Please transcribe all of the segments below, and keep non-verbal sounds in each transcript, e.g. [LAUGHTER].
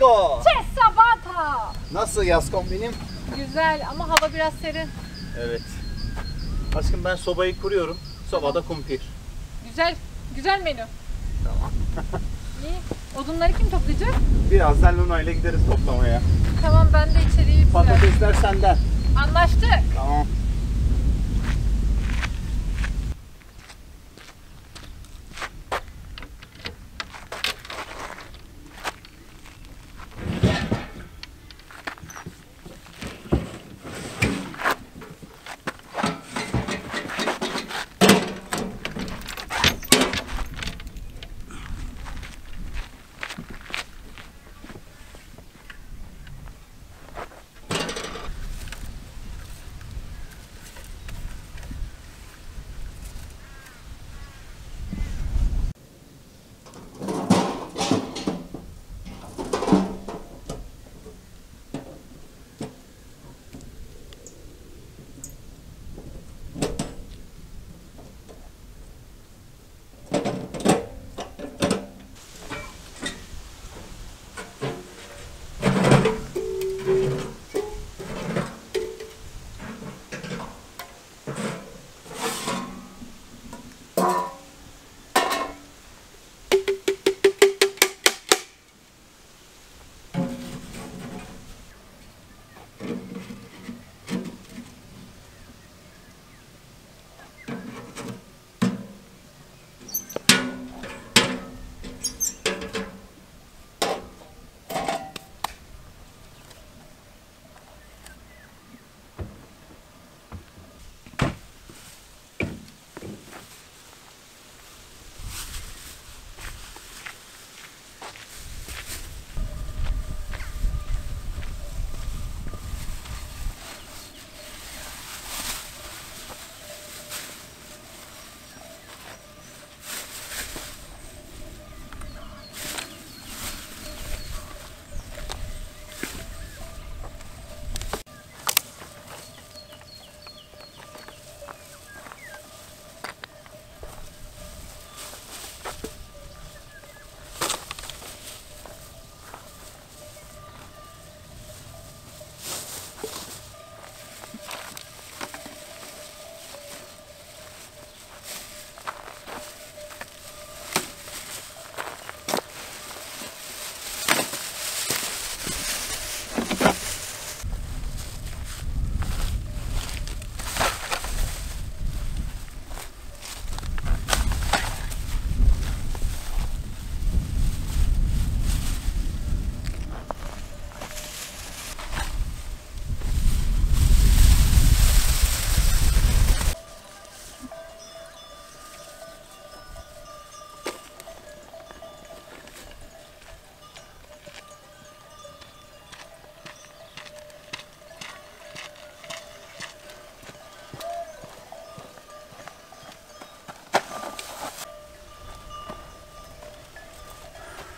amigo. Che sabata. Nasıl yaz kombinim? Güzel ama hava biraz serin. Evet. Aşkım ben sobayı kuruyorum. Sobada kumpir. Güzel, güzel menü. Tamam. [LAUGHS] İyi. Odunları kim toplayacak? Birazdan Luna ile gideriz toplamaya. Tamam ben de içeriği sürer. Patatesler senden. Anlaştık. Tamam.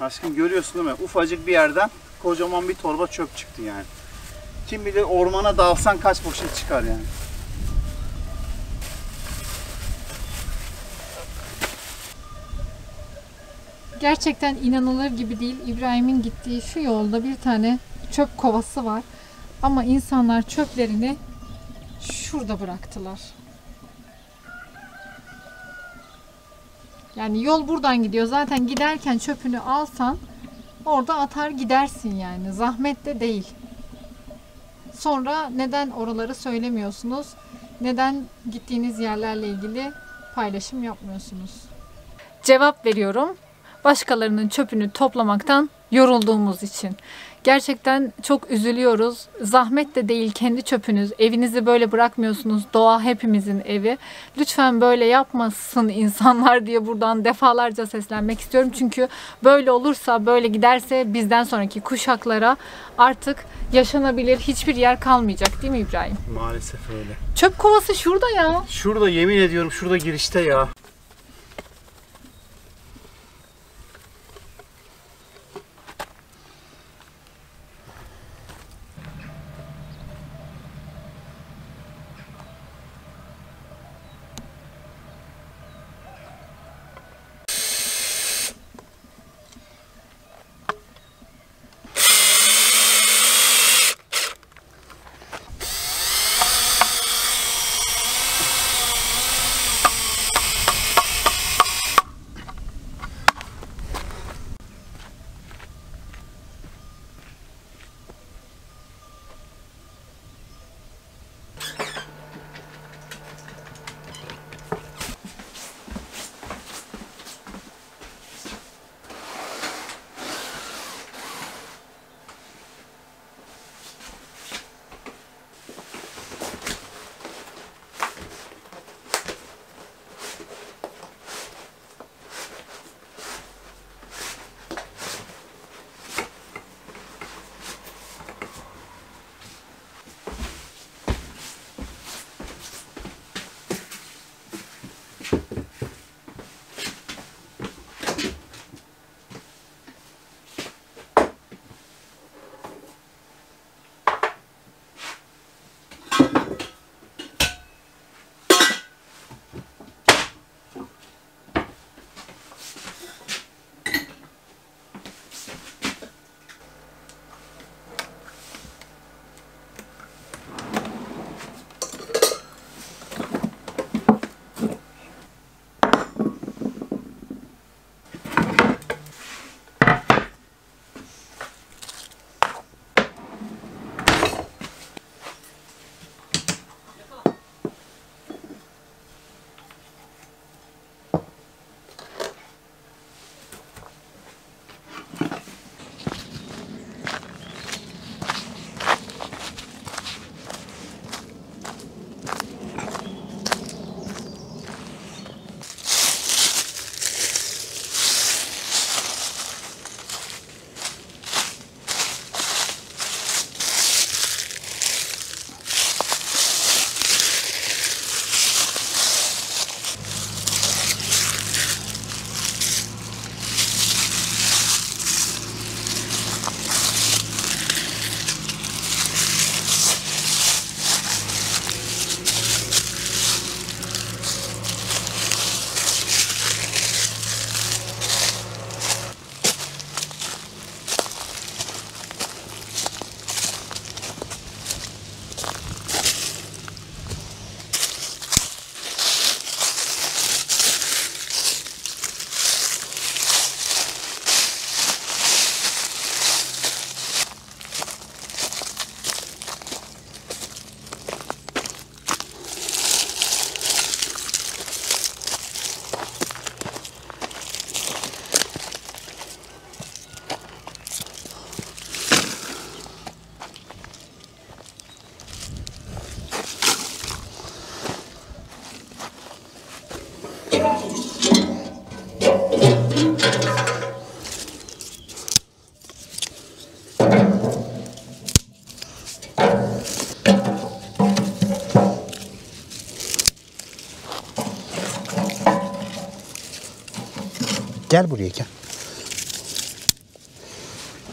Aşkım görüyorsun değil mi? Ufacık bir yerden kocaman bir torba çöp çıktı yani. Kim bilir ormana dalsan kaç poşet çıkar yani. Gerçekten inanılır gibi değil. İbrahim'in gittiği şu yolda bir tane çöp kovası var. Ama insanlar çöplerini şurada bıraktılar. Yani yol buradan gidiyor. Zaten giderken çöpünü alsan orada atar gidersin yani. Zahmet de değil. Sonra neden oraları söylemiyorsunuz? Neden gittiğiniz yerlerle ilgili paylaşım yapmıyorsunuz? Cevap veriyorum. Başkalarının çöpünü toplamaktan yorulduğumuz için. Gerçekten çok üzülüyoruz. Zahmet de değil kendi çöpünüz. Evinizi böyle bırakmıyorsunuz. Doğa hepimizin evi. Lütfen böyle yapmasın insanlar [LAUGHS] diye buradan defalarca seslenmek istiyorum. Çünkü böyle olursa, böyle giderse bizden sonraki kuşaklara artık yaşanabilir hiçbir yer kalmayacak değil mi İbrahim? Maalesef öyle. Çöp kovası şurada ya. Şurada yemin ediyorum şurada girişte ya.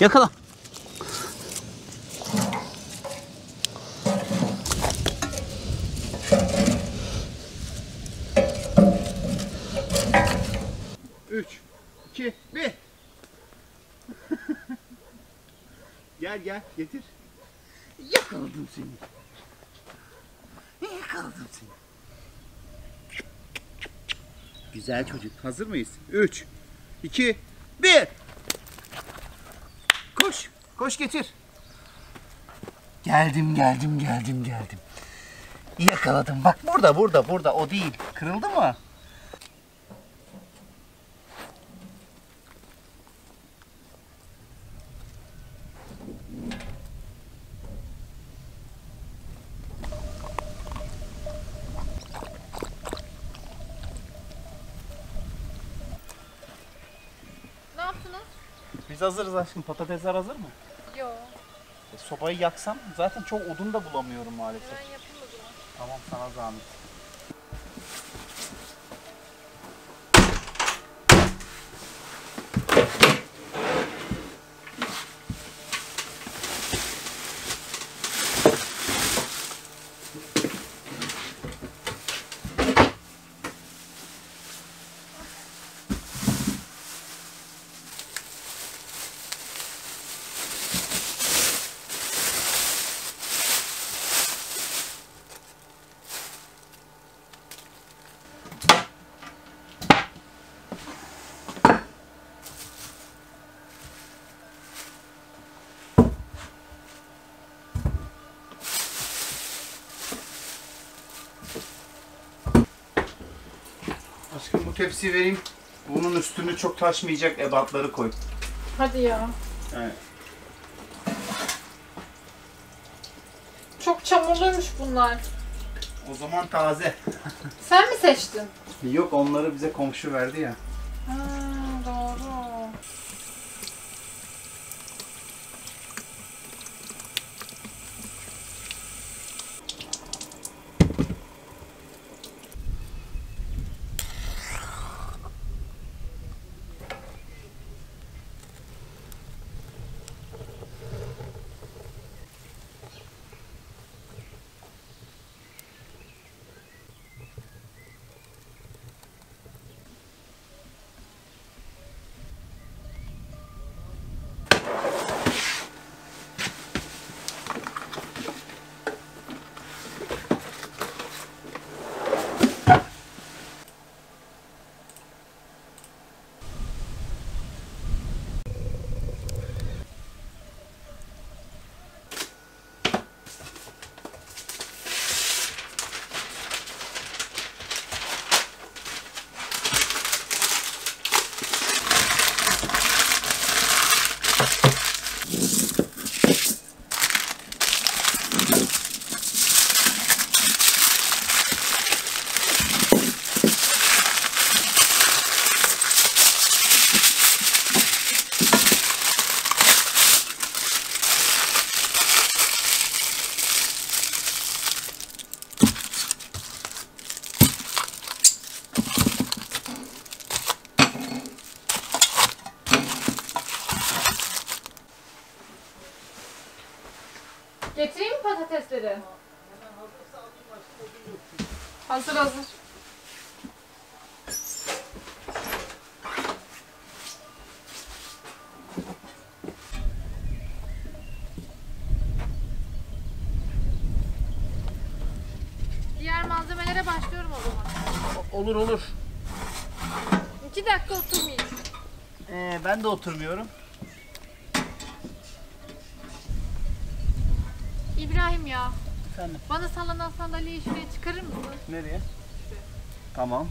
Yakala. Üç, iki, bir. [LAUGHS] gel gel getir. Yakaladım seni. Yakaladım seni. Güzel çocuk. Hazır mıyız? 3, 2, 1. Koş. Getir. Geldim, geldim, geldim, geldim. Yakaladım. Bak burada, burada, burada. O değil. Kırıldı mı? Ne yaptınız? Biz hazırız aşkım. Patatesler hazır mı? Yo. E, sobayı yaksam zaten çok odun da bulamıyorum maalesef. Ben yapayım o zaman. Tamam sana zahmet. Aşkım bu tepsiyi vereyim. Bunun üstünü çok taşmayacak ebatları koy. Hadi ya. Yani Çok çamurluymuş bunlar. o zaman taze. Sen mi seçtin? Yok onları bize komşu verdi ya. Ha, Olur olur. İki dakika oturmayayım. Ee, ben de oturmuyorum. İbrahim ya, Efendim? bana sallanan sandalyeyi şuraya çıkarır mısın? Nereye? Tamam.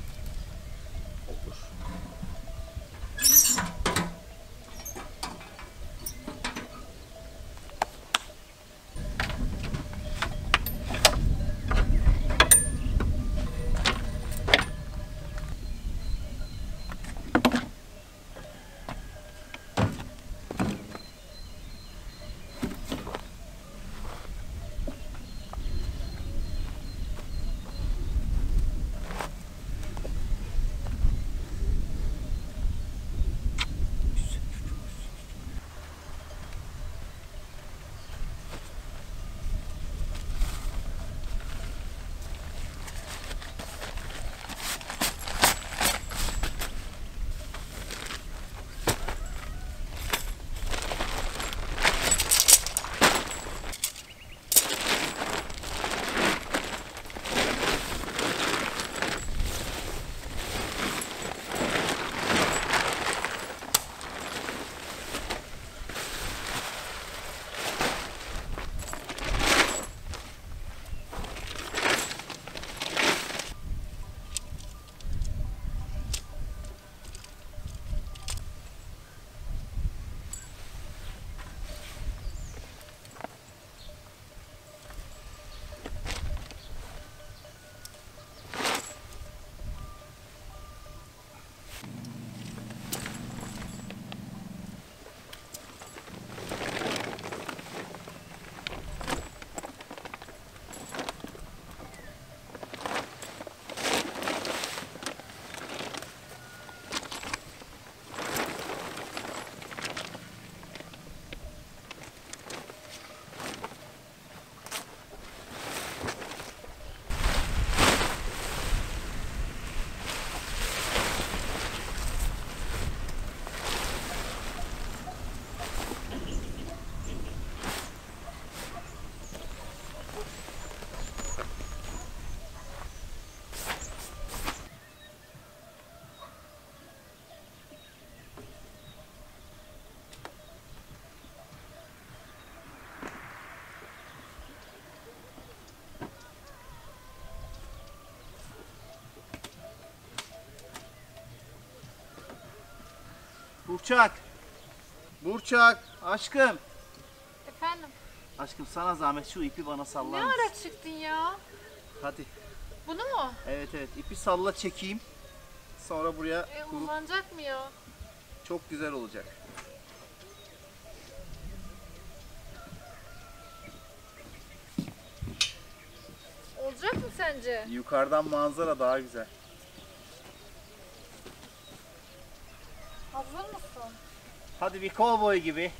Burçak. Burçak. Aşkım. Efendim Aşkım sana zahmet şu ipi bana sallar ne mısın? ara çıktın ya? Hadi. Bunu mu? Evet evet ipi salla çekeyim. Sonra buraya E, kurup uzanacak mı ya? çok güzel olacak. Olacak mı sence? Yukarıdan manzara daha güzel. Hazır mısın? Hadi bir kovboy gibi.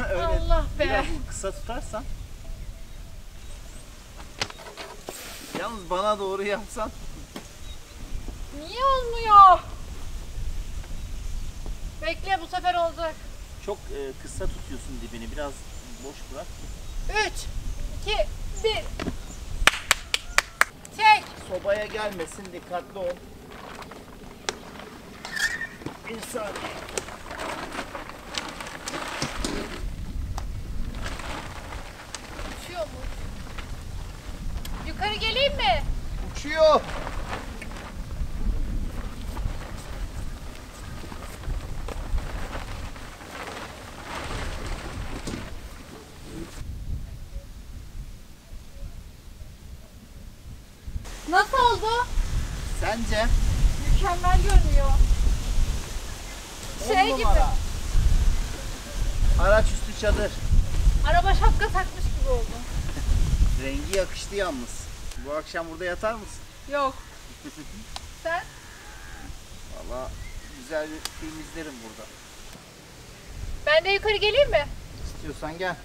[LAUGHS] Öyle Allah be. biraz kısa tutarsan. Yalnız bana doğru yapsan Niye olmuyor? Bekle bu sefer olacak. çok e, kısa tutuyorsun dibini. Biraz boş bırak. 3, 2, 1. Çek. Sobaya gelmesin dikkatli ol. Bir saniye. Uçuyor mu? Yukarı geleyim mi? Uçuyor. Nasıl oldu? Sence? Mükemmel görünüyor. On Şey gibi. numara. Araç üstü çadır. Araba şapka takmış gibi oldu. Rengi yakıştı yalnız. Bu akşam burada yatar mısın? Yok. [LAUGHS] Sen? Valla güzel bir film izlerim burada. Ben de yukarı geleyim mi? İstiyorsan gel.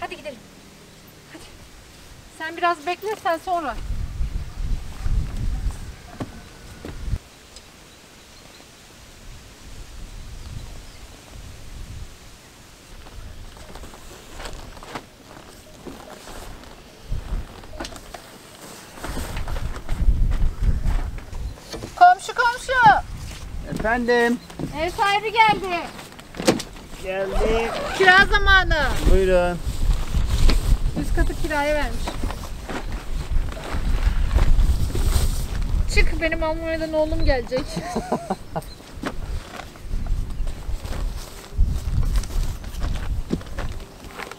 Hadi gidelim. Hadi. Sen biraz bekle sen sonra. Komşu komşu. Efendim. Ev sahibi geldi. Geldi. Kira zamanı. Buyurun. Üst katı kiraya vermiş. Çık benim Almanya'dan oğlum gelecek. [LAUGHS]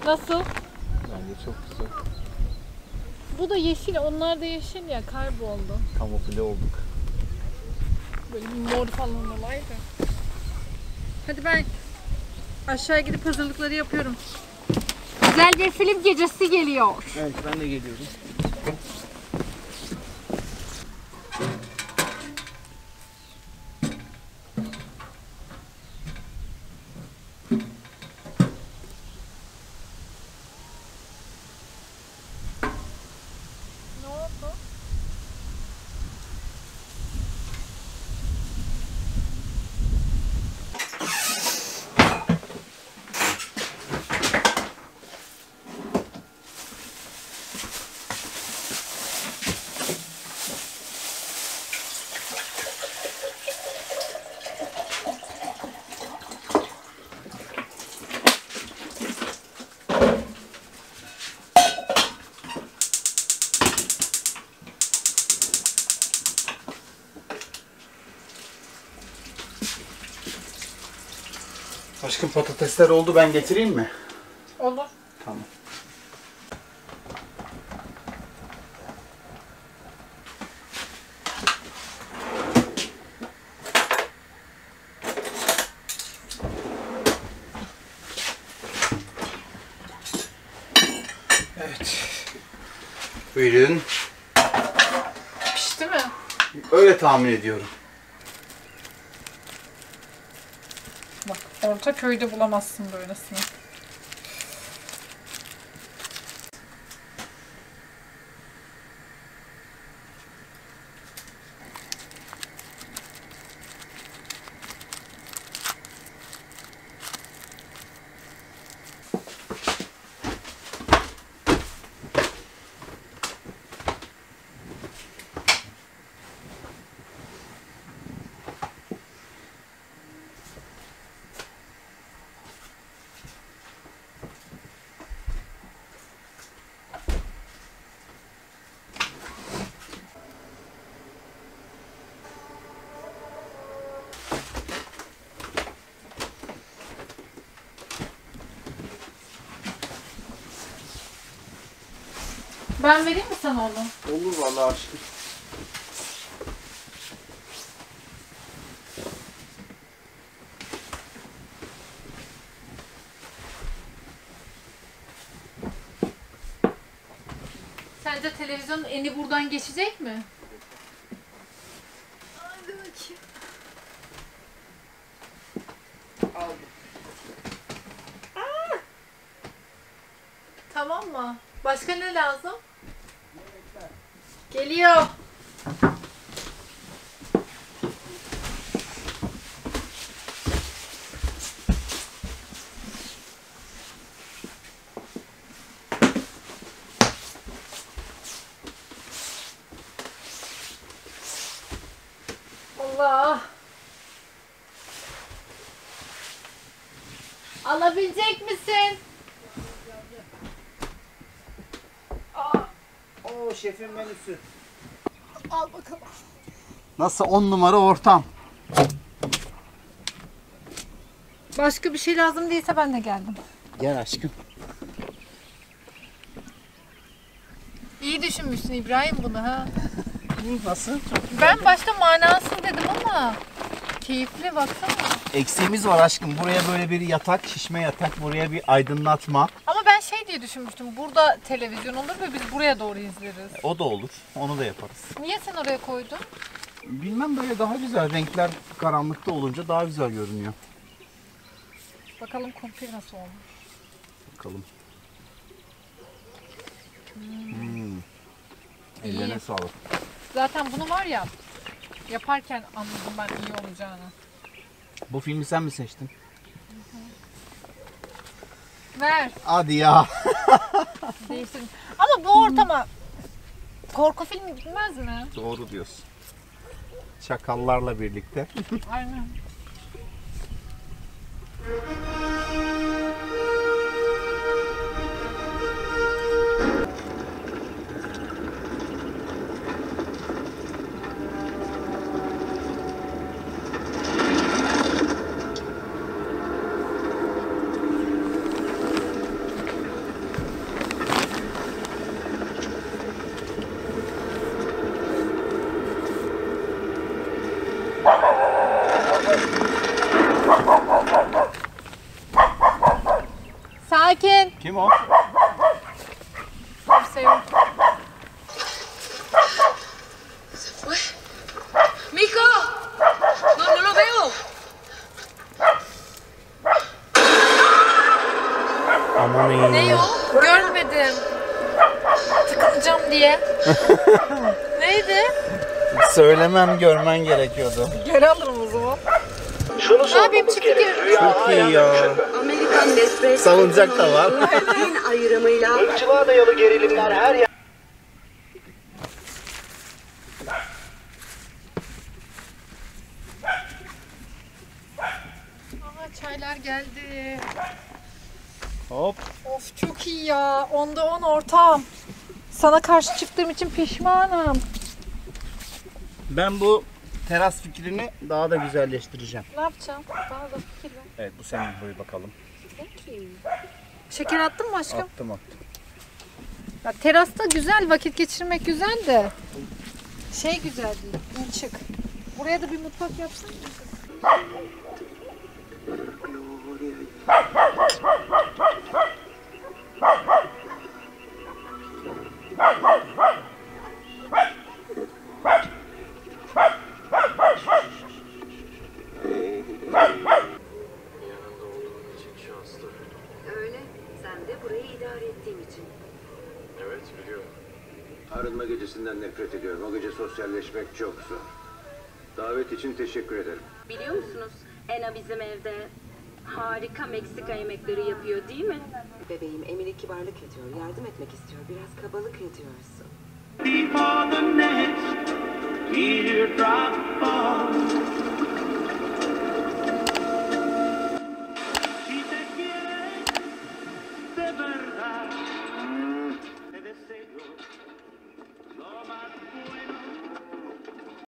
Nasıl? Bence çok güzel. Bu da yeşil, onlar da yeşil ya kayboldu. Kamufle olduk. Böyle bir mor falan olaydı. Hadi ben aşağı gidip hazırlıkları yapıyorum. Güzel bir film gecesi geliyor. Evet ben de geliyorum. Ne oldu? Aşkım patatesler oldu ben getireyim mi? Olur. Tamam. Evet. Buyurun. Pişti mi? Öyle tahmin ediyorum. Bak orta köyde bulamazsın böylesini. Ben vereyim mi sana onu? Olur vallahi aşkım. Sence televizyonun eni buradan geçecek mi? Tamam mı? Başka ne lazım? Geliyor. Allah. Alabilecek misin? Oo şefin menüsü. Al bakalım. Nasıl on numara ortam. Başka bir şey lazım değilse ben de geldim. Gel aşkım. İyi düşünmüşsün İbrahim bunu ha. [LAUGHS] Nasıl? Ben başta manasız dedim ama keyifli baksana. Eksiğimiz var aşkım. Buraya böyle bir yatak, şişme yatak. Buraya bir aydınlatma. Şey diye düşünmüştüm. Burada televizyon olur ve biz buraya doğru izleriz. O da olur. Onu da yaparız. Niye sen oraya koydun? Bilmem böyle daha güzel. Renkler karanlıkta olunca daha güzel görünüyor. Bakalım kumpir nasıl olmuş. Bakalım. Hmm. Ellerine İyi. sağlık. Zaten bunu var ya yaparken anladım ben iyi olacağını. Bu filmi sen mi seçtin? Ver. Hadi ya. [LAUGHS] Değiştirin. Ama bu ortama korku filmi gitmez mi? Doğru diyorsun. Çakallarla birlikte. Aynen. Söylemem görmen gerekiyordu. Geri alırım o zaman. Şunu sormamız çıktı gerek. Çok iyi ya. Amerikan Nespresso. Salıncak da var. Ayrımıyla Irkçılığa dayalı gerilimler her yer. Çaylar geldi. Hop. Of çok iyi ya. Onda on ortağım. Sana karşı çıktığım için pişmanım. Ben bu teras fikrini daha da güzelleştireceğim. Ne yapacağım? Bana da fikir ver. Evet bu senin boyu bakalım. Şeker attın mı aşkım? Attım attım. Ya terasta güzel vakit geçirmek güzel de şey güzel değil. Çık. Buraya da bir mutfak yapsana. öyle. Sen de burayı idare ettiğin için. Evet biliyorum. Arınma gecesinden nefret ediyorum. O gece sosyalleşmek çok zor. Davet için teşekkür ederim. Biliyor musunuz? Ena bizim evde harika Meksika yemekleri yapıyor değil mi? Bebeğim Emily kibarlık ediyor. Yardım etmek istiyor. Biraz kabalık ediyorsun. before the next teardrop falls.